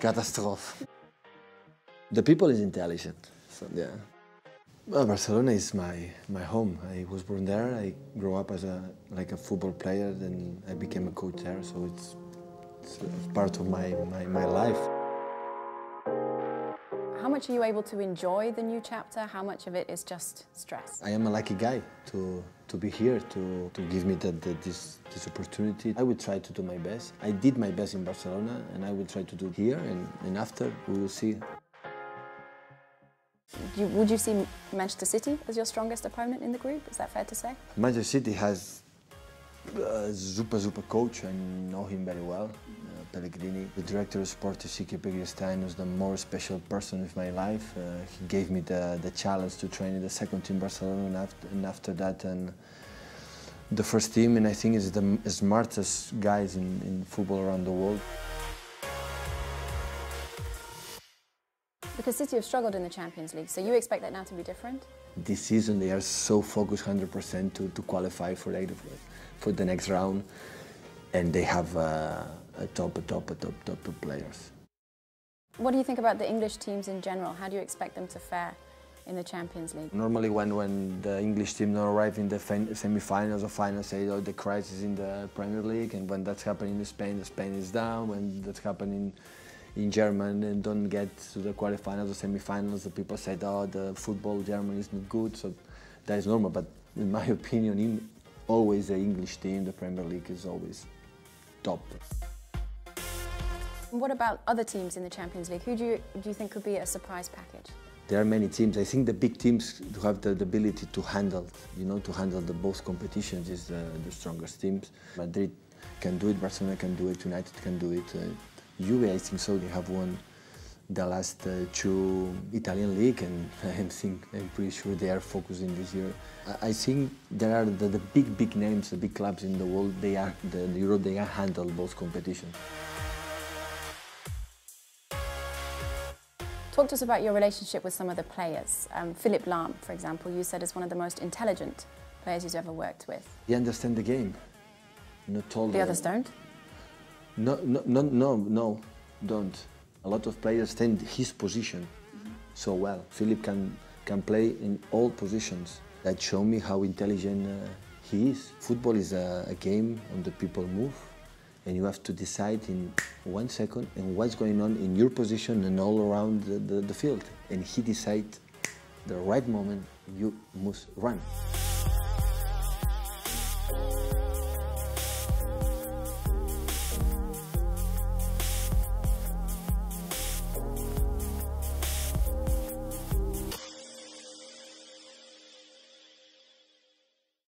Catastrophe. The people is intelligent, so yeah. Well, Barcelona is my, my home. I was born there. I grew up as a like a football player, then I became a coach there. So it's, it's part of my, my, my life. How much are you able to enjoy the new chapter? How much of it is just stress? I am a lucky guy to, to be here, to, to give me the, the, this, this opportunity. I will try to do my best. I did my best in Barcelona and I will try to do here and, and after we will see. You, would you see Manchester City as your strongest opponent in the group? Is that fair to say? Manchester City has a super, super coach. I know him very well. Pellegrini. The director of sport, Txiki Begiristain, was the more special person in my life. Uh, he gave me the, the challenge to train in the second team Barcelona and after, and after that and the first team and I think is the smartest guys in, in football around the world. Because City have struggled in the Champions League, so you expect that now to be different? This season they are so focused 100% to, to qualify for, for the next round and they have uh, top, top, top, top, top players. What do you think about the English teams in general? How do you expect them to fare in the Champions League? Normally when, when the English team don't arrive in the semi-finals or finals, say oh, the crisis in the Premier League, and when that's happening in Spain, the Spain is down. When that's happening in Germany and don't get to the quarterfinals or semi-finals, the people say, oh, the football Germany is not good, so that is normal. But in my opinion, in, always the English team, the Premier League is always top. What about other teams in the Champions League? Who do you, do you think could be a surprise package? There are many teams. I think the big teams who have the, the ability to handle, you know, to handle the both competitions is the, the strongest teams. Madrid can do it, Barcelona can do it, United can do it. Uh, Juve, I think so, they have won the last uh, two Italian league and I think, I'm pretty sure they are focusing this year. I, think there are the, the, big, big names, the big clubs in the world, they are, the, the Europe, they are handle both competitions. Talk to us about your relationship with some of the players. Um, Philipp Lahm, for example, you said is one of the most intelligent players you've ever worked with. He understands the game. Not all the, the others don't? No, no, no, no, no, don't. A lot of players stand his position mm -hmm. so well. Philipp can, can play in all positions. That show me how intelligent uh, he is. Football is a, a game on the people move and you have to decide in one second and what's going on in your position and all around the, the, the field. And he decides the right moment you must run.